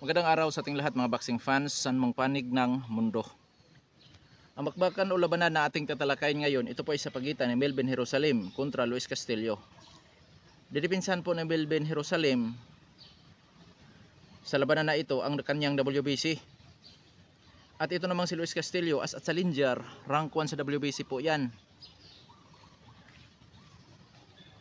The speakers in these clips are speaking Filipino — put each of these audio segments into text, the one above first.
Magandang araw sa ating lahat mga boxing fans sa mong panig ng mundo. Ang bakbakan o labanan na ating tatalakayin ngayon, ito po ay sa pagitan ni Melvin Jerusalem kontra Luis Castillo. Didipinsan po ni Melvin Jerusalem sa labanan na ito ang kanyang WBC. At ito namang si Luis Castillo as a challenger, rank 1 sa WBC po yan.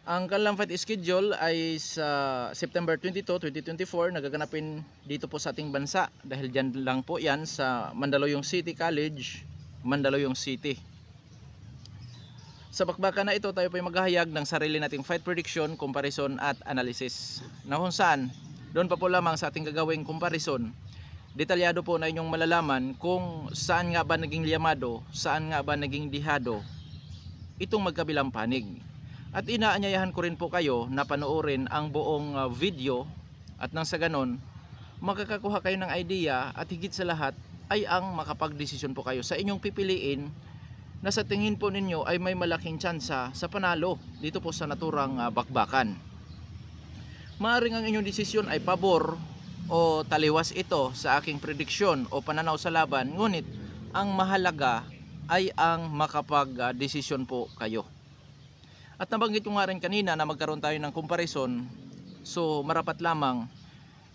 Ang kanilang fight schedule ay sa September 22, 2024 nagaganapin dito po sa ating bansa dahil dyan lang po yan sa Mandaluyong City College, Mandaluyong City. Sa bakbakan na ito tayo po ay maghahayag ng sarili nating fight prediction, comparison at analysis. Na kung saan, doon pa po lamang sa ating gagawing comparison, detalyado po na inyong malalaman kung saan nga ba naging liyamado, saan nga ba naging dihado itong magkabilang panig. At inaanyayahan ko rin po kayo na panoorin ang buong uh, video at nang sa ganon, makakakuha kayo ng idea at higit sa lahat ay ang makapagdesisyon po kayo sa inyong pipiliin na sa tingin po ninyo ay may malaking tsansa sa panalo dito po sa naturang uh, bakbakan. Maaring ang inyong desisyon ay pabor o taliwas ito sa aking prediksyon o pananaw sa laban, ngunit ang mahalaga ay ang makapag-desisyon po kayo. At nabanggit ko nga rin kanina na magkaroon tayo ng comparison. So marapat lamang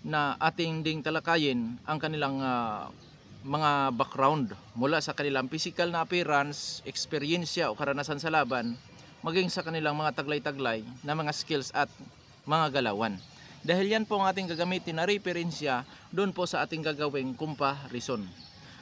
na ating ding talakayin ang kanilang uh, mga background mula sa kanilang physical na appearance, eksperyensya o karanasan sa laban, maging sa kanilang mga taglay-taglay na mga skills at mga galawan. Dahil yan po ang ating gagamitin na referensya doon po sa ating gagawing comparison.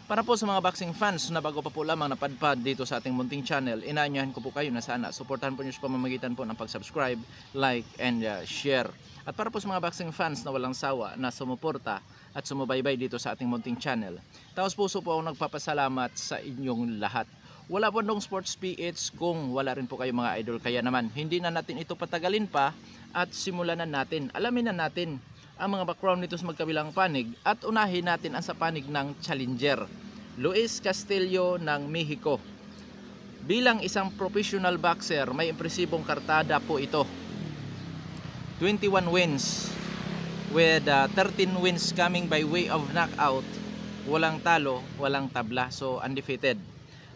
Para po sa mga boxing fans na bago pa po lamang napadpad dito sa ating munting channel, inaanyahan ko po kayo na sana suportahan po niyo sa pamamagitan po ng pag-subscribe, like, and uh, share. At para po sa mga boxing fans na walang sawa na sumuporta at sumubaybay dito sa ating munting channel, taos puso po ako nagpapasalamat sa inyong lahat. Wala po nung sports PH kung wala rin po kayo mga idol. Kaya naman, hindi na natin ito patagalin pa at simulan na natin. Alamin na natin ang mga background nito sa magkabilang panig at unahin natin ang sa panig ng challenger Luis Castillo ng Mexico. Bilang isang professional boxer may impresibong kartada po ito. 21 wins with uh, 13 wins coming by way of knockout. Walang talo, walang tabla so undefeated.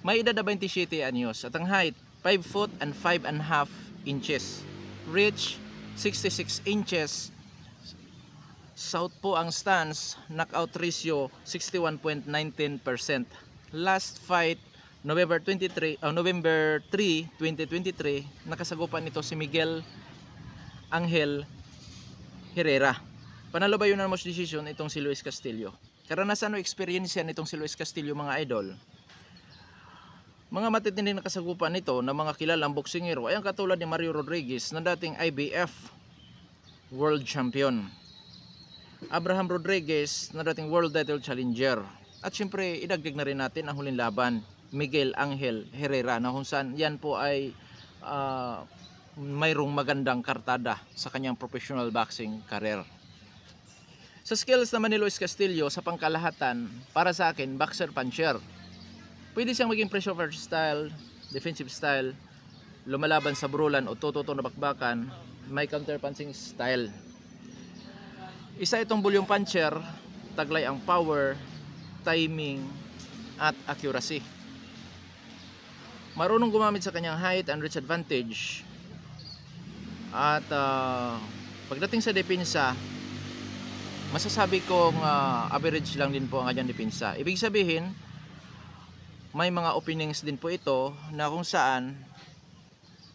May edad na 27 anyos at ang height 5 foot and 5 and a half inches. Reach 66 inches South po ang stance, knockout ratio 61.19%. Last fight November 23 uh, November 3, 2023, nakasagupan nito si Miguel Angel Herrera. Panalo ba yun ang most decision itong si Luis Castillo? Karanasan o experience yan itong si Luis Castillo mga idol. Mga matitinding nakasagupan nito na mga kilalang boksingero ay ang katulad ni Mario Rodriguez na dating IBF World Champion. Abraham Rodriguez na dating World Title Challenger. At syempre, idagdag na rin natin ang huling laban, Miguel Angel Herrera na kung saan yan po ay uh, mayroong magandang kartada sa kanyang professional boxing career. Sa skills naman ni Luis Castillo sa pangkalahatan, para sa akin, boxer puncher. Pwede siyang maging pressure style, defensive style, lumalaban sa brulan o tututo na bakbakan, may counter punching style isa itong bulyong puncher, taglay ang power, timing, at accuracy. Marunong gumamit sa kanyang height and reach advantage. At uh, pagdating sa depensa, masasabi kong uh, average lang din po ang kanyang depensa. Ibig sabihin, may mga openings din po ito na kung saan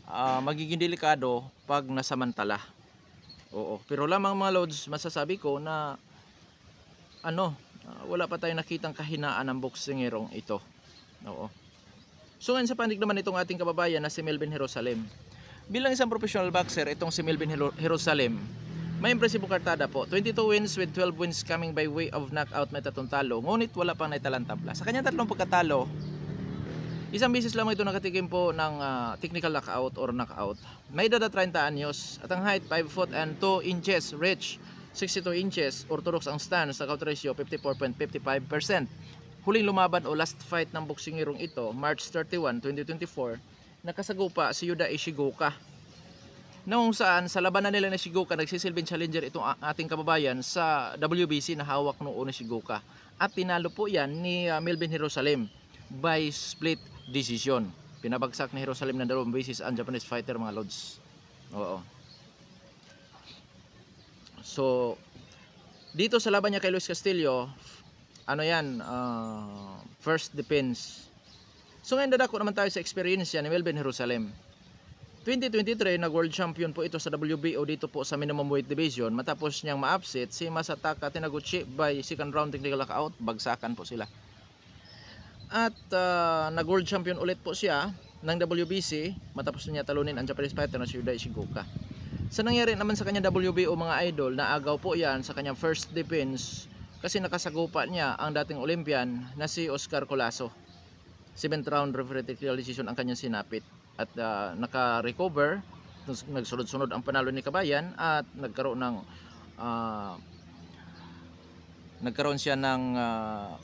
uh, magiging delikado pag nasamantala. Oo, pero lamang mga loads, masasabi ko na ano, uh, wala pa tayong nakitang kahinaan ng boksingerong ito. Oo. So ngayon sa panig naman itong ating kababayan na si Melvin Jerusalem. Bilang isang professional boxer, itong si Melvin Jerusalem, may impresibo kartada po. 22 wins with 12 wins coming by way of knockout tatong talo. Ngunit wala pang naitalang tabla. Sa kanyang tatlong pagkatalo, Isang beses lamang ito nakatikim po ng uh, technical knockout or knockout. May edad 30 anyos at ang height 5 foot and 2 inches, reach 62 inches, orthodox ang stance, knockout ratio 54.55%. Huling lumaban o last fight ng boksingerong ito, March 31, 2024, nakasagupa si Yuda Ishiguka. Noong saan sa labanan nila ni Shigoka nagsisilbing challenger itong ating kababayan sa WBC na hawak noon ni Shigoka. At tinalo po yan ni uh, Melvin Jerusalem by split decision. Pinabagsak ni Jerusalem ng dalawang beses ang Japanese fighter mga lods. Oo. So, dito sa laban niya kay Luis Castillo, ano yan, uh, first defense. So ngayon dadako naman tayo sa experience ni Melvin Jerusalem. 2023, nag-world champion po ito sa WBO dito po sa minimum weight division. Matapos niyang ma-upset si Masataka Tenaguchi by second round technical knockout, bagsakan po sila. At uh, nag-world champion ulit po siya ng WBC matapos niya talunin ang Japanese fighter na si Yudai Shigoka. Sa nangyari naman sa kanya WBO mga idol, naagaw po yan sa kanyang first defense kasi nakasagupa niya ang dating Olympian na si Oscar Colaso. 7th round referee technical decision ang kanyang sinapit at uh, naka-recover nagsunod-sunod ang panalo ni Kabayan at nagkaroon ng uh, nagkaroon siya ng uh,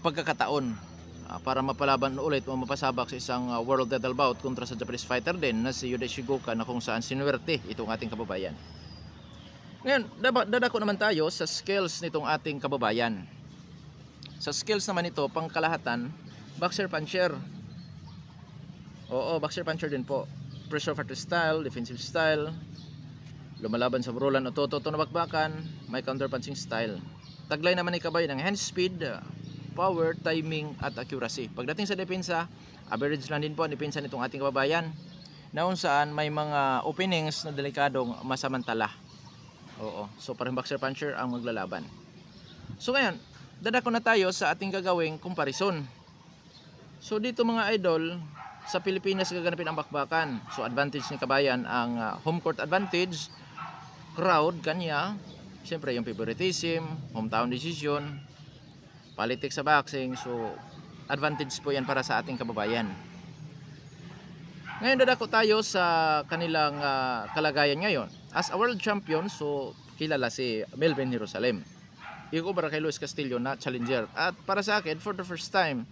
pagkakataon uh, para mapalaban ulit o mapasabak sa isang uh, world title bout kontra sa Japanese fighter din na si Yuda Shigoka na kung saan sinuwerte itong ating kababayan. Ngayon, dadako naman tayo sa skills nitong ating kababayan. Sa skills naman ito, pangkalahatan, boxer puncher. Oo, boxer puncher din po. Pressure fighter style, defensive style, lumalaban sa brulan o toto na bakbakan, may counter punching style. Taglay naman ni Kabay ng hand speed, power, timing at accuracy. Pagdating sa depensa, average lang din po ang depensa nitong ating kababayan. Naon saan may mga openings na delikadong masamantala. Oo. So parang boxer puncher ang maglalaban. So ngayon, dadako na tayo sa ating gagawing comparison. So dito mga idol, sa Pilipinas gaganapin ang bakbakan. So advantage ni Kabayan ang uh, home court advantage, crowd kanya, siyempre yung favoritism, hometown decision, politics sa boxing. So advantage po yan para sa ating kababayan. Ngayon dadako tayo sa kanilang uh, kalagayan ngayon. As a world champion, so kilala si Melvin Jerusalem. Ikubara kay Luis Castillo na challenger. At para sa akin, for the first time,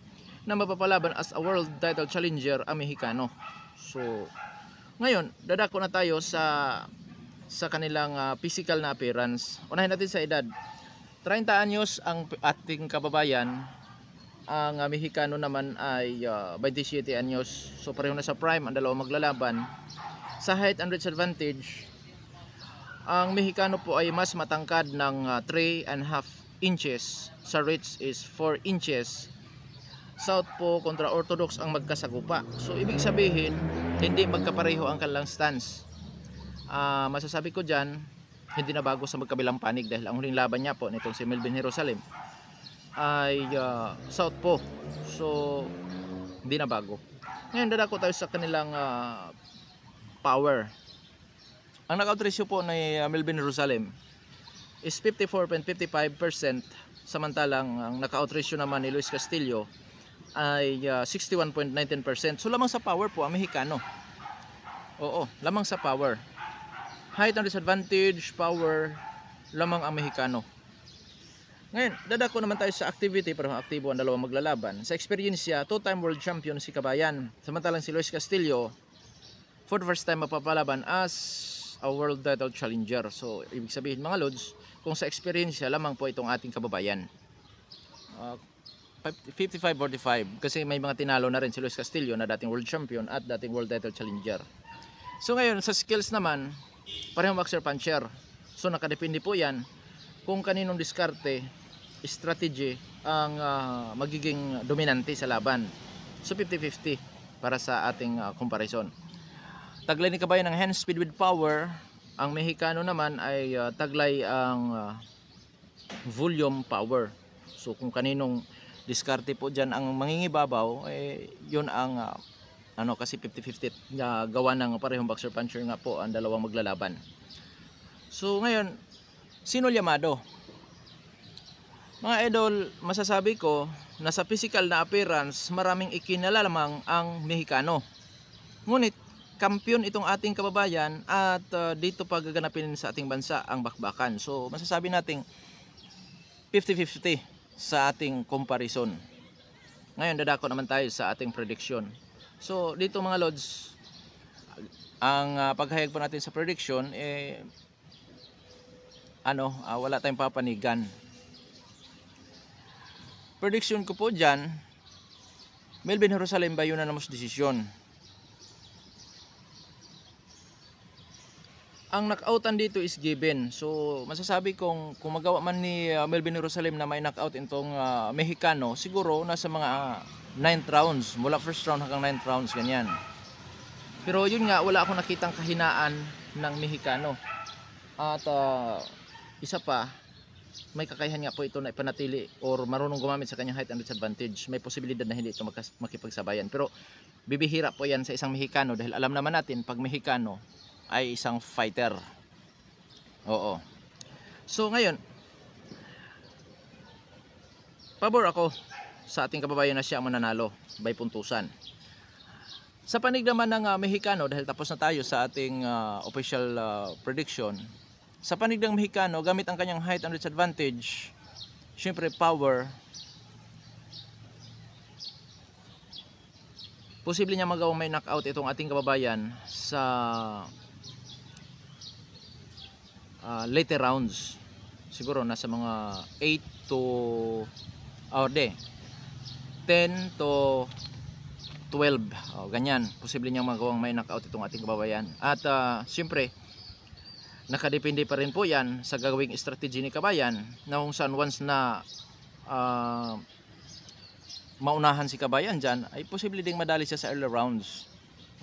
na mapapalaban as a world title challenger ang Mexicano. So, ngayon, dadako na tayo sa sa kanilang uh, physical na appearance. Unahin natin sa edad. 30 anyos ang ating kababayan. Ang uh, Mexicano naman ay uh, 27 anyos. So pareho na sa prime ang dalawang maglalaban. Sa height and reach advantage, ang Mexicano po ay mas matangkad ng uh, 3 and half inches. Sa reach is 4 inches Southpaw kontra Orthodox ang magkasagupa. So ibig sabihin, hindi magkapareho ang kanilang stance. Uh, masasabi ko dyan, hindi na bago sa magkabilang panig dahil ang huling laban niya po nitong si Melvin Jerusalem ay uh, Southpaw. So hindi na bago. Ngayon dadako tayo sa kanilang uh, power. Ang knockout ratio po ni Melvin Jerusalem is 54.55% samantalang ang knockout ratio naman ni Luis Castillo ay uh, 61.19%. So lamang sa power po ang Mexicano. Oo, lamang sa power. Height and disadvantage, power, lamang ang Mexicano. Ngayon, dadako naman tayo sa activity para aktibo ang dalawang maglalaban. Sa experience niya, two-time world champion si Kabayan. Samantalang si Luis Castillo, for the first time mapapalaban as a world title challenger. So, ibig sabihin mga lods, kung sa experience niya, lamang po itong ating kababayan. Uh, 55-45 kasi may mga tinalo na rin si Luis Castillo na dating world champion at dating world title challenger. So ngayon sa skills naman, parehong boxer puncher. So nakadepende po yan kung kaninong diskarte, strategy ang uh, magiging dominante sa laban. So 50-50 para sa ating uh, comparison. Taglay ni Kabayan ng hand speed with power. Ang Mexicano naman ay uh, taglay ang uh, volume power. So kung kaninong diskarte po dyan ang mangingibabaw eh, yun ang uh, ano kasi 50-50 na gawa ng parehong boxer puncher nga po ang dalawang maglalaban so ngayon sino Yamado mga idol masasabi ko na sa physical na appearance maraming ikinalalamang ang Mexicano ngunit kampiyon itong ating kababayan at uh, dito pagaganapin sa ating bansa ang bakbakan so masasabi nating 50-50 sa ating comparison. Ngayon, dadako naman tayo sa ating prediction. So, dito mga lods, ang ah, paghayag po natin sa prediction eh ano, ah, wala tayong papanigan. Prediction ko po diyan Melvin Jerusalem ba yun na namos desisyon? Ang knockoutan dito is given. So, masasabi kong kung magawa man ni uh, Melvin Jerusalem na may knockout itong uh, Mexicano, siguro nasa mga 9th rounds, mula first round hanggang 9th rounds, ganyan. Pero yun nga, wala akong nakitang kahinaan ng Mexicano. At uh, isa pa, may kakayahan nga po ito na ipanatili or marunong gumamit sa kanyang height and reach advantage. May posibilidad na hindi ito makipagsabayan. Pero bibihira po yan sa isang Mexicano dahil alam naman natin pag Mexicano ay isang fighter. Oo. So ngayon, pabor ako sa ating kababayan na siya ang mananalo by puntusan. Sa panig naman ng uh, Mexicano, dahil tapos na tayo sa ating uh, official uh, prediction, sa panig ng Mexicano, gamit ang kanyang height and reach advantage, syempre power, posible niya magawang may knockout itong ating kababayan sa uh, later rounds. Siguro nasa mga 8 to or de 10 to 12 oh, ganyan. Posible niyang magawang may knockout itong ating kababayan. At uh, siyempre nakadepende pa rin po yan sa gagawing strategy ni kabayan na kung saan once na uh, maunahan si kabayan dyan ay posible ding madali siya sa early rounds.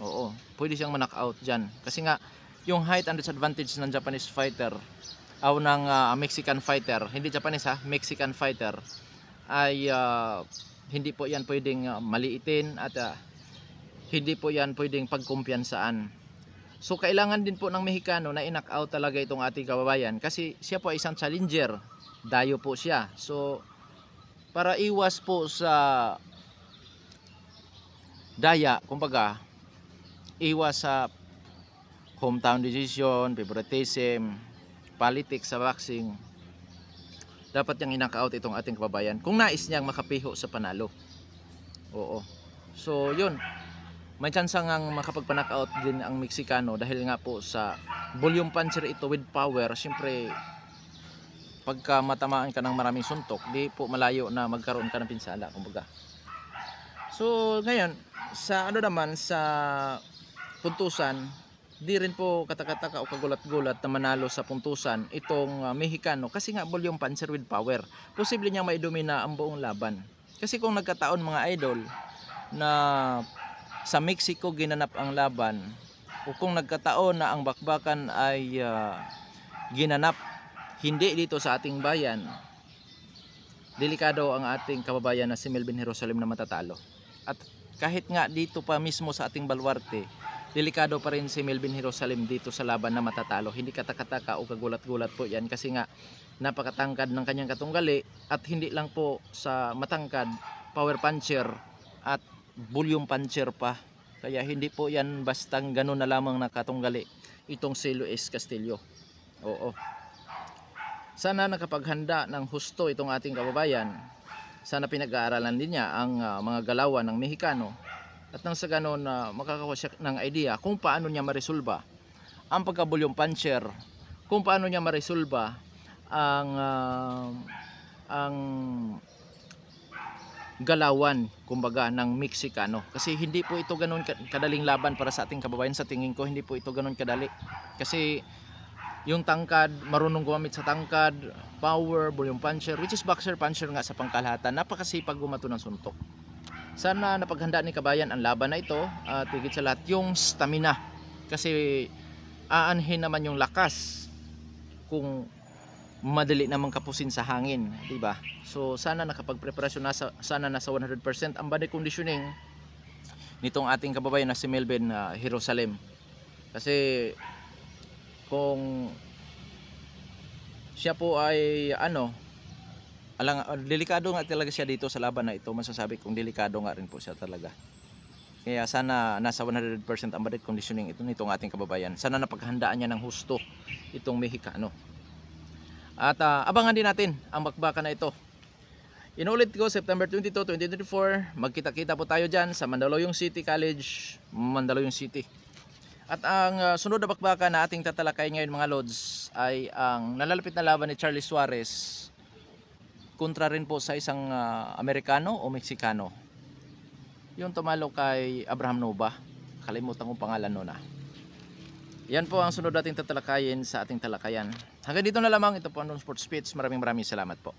Oo pwede siyang ma-knockout dyan. Kasi nga yung height and disadvantage ng Japanese fighter o ng uh, Mexican fighter hindi Japanese ha Mexican fighter ay uh, hindi po yan pwedeng uh, maliitin at uh, hindi po yan pwedeng pagkumpiyansaan. So kailangan din po ng Mexicano na i-knock out talaga itong ating kababayan kasi siya po ay isang challenger. Dayo po siya. So para iwas po sa daya, kumbaga iwas sa hometown decision, favoritism, politics sa boxing, dapat niyang inaka-out itong ating kababayan kung nais niyang makapiho sa panalo. Oo. So, yun. May chance ngang makapagpa-knockout din ang Mexicano dahil nga po sa volume puncher ito with power, siyempre pagka matamaan ka ng maraming suntok, di po malayo na magkaroon ka ng pinsala, kumbaga. So, ngayon, sa ano naman, sa puntusan, di rin po katakataka o kagulat-gulat na manalo sa puntusan itong uh, Mexicano kasi nga volume puncher with power. Posible niyang maidomina ang buong laban. Kasi kung nagkataon mga idol na sa Mexico ginanap ang laban o kung nagkataon na ang bakbakan ay uh, ginanap hindi dito sa ating bayan delikado ang ating kababayan na si Melvin Jerusalem na matatalo. At kahit nga dito pa mismo sa ating baluarte delikado pa rin si Melvin Jerusalem dito sa laban na matatalo. Hindi katakataka o kagulat-gulat po yan kasi nga napakatangkad ng kanyang katunggali at hindi lang po sa matangkad, power puncher at volume puncher pa. Kaya hindi po yan bastang ganun na lamang nakatunggali itong si Luis Castillo. Oo. Sana nakapaghanda ng husto itong ating kababayan. Sana pinag-aaralan din niya ang uh, mga galawan ng Mexicano at nang sa ganon na uh, makakawa siya ng idea kung paano niya maresolba ang pagkabulyong puncher. Kung paano niya maresolba ang uh, ang galawan kumbaga ng Mexicano. Kasi hindi po ito ganoon kadaling laban para sa ating kababayan. Sa tingin ko hindi po ito ganoon kadali. Kasi yung tangkad, marunong gumamit sa tangkad, power, volume puncher, which is boxer puncher nga sa pangkalahatan, napakasipag gumato ng suntok. Sana napaghanda ni kabayan ang laban na ito at higit sa lahat yung stamina kasi aanhin naman yung lakas kung madali namang kapusin sa hangin, 'di ba? So sana nakapagpreparasyon na sana nasa 100% ang body conditioning nitong ating kababayan na si Melvin uh, Jerusalem. Kasi kung siya po ay ano alang delikado nga talaga siya dito sa laban na ito. Masasabi kong delikado nga rin po siya talaga. Kaya sana nasa 100% ang body conditioning ito nitong ating kababayan. Sana napaghandaan niya ng husto itong Mexicano. At uh, abangan din natin ang bakbakan na ito. Inulit ko September 22, 2024 magkita-kita po tayo dyan sa Mandaluyong City College Mandaluyong City. At ang ah, sunod na bakbakan na ating tatalakay ngayon mga Lods ay ang nalalapit na laban ni Charlie Suarez kontra rin po sa isang ah, Amerikano o Meksikano. Yung tumalo kay Abraham Nova. Kalimutan kong pangalan noon ah. Yan po ang sunod nating tatalakayin sa ating talakayan. Hanggang dito na lamang ito po ang Sports Speech. Maraming maraming salamat po.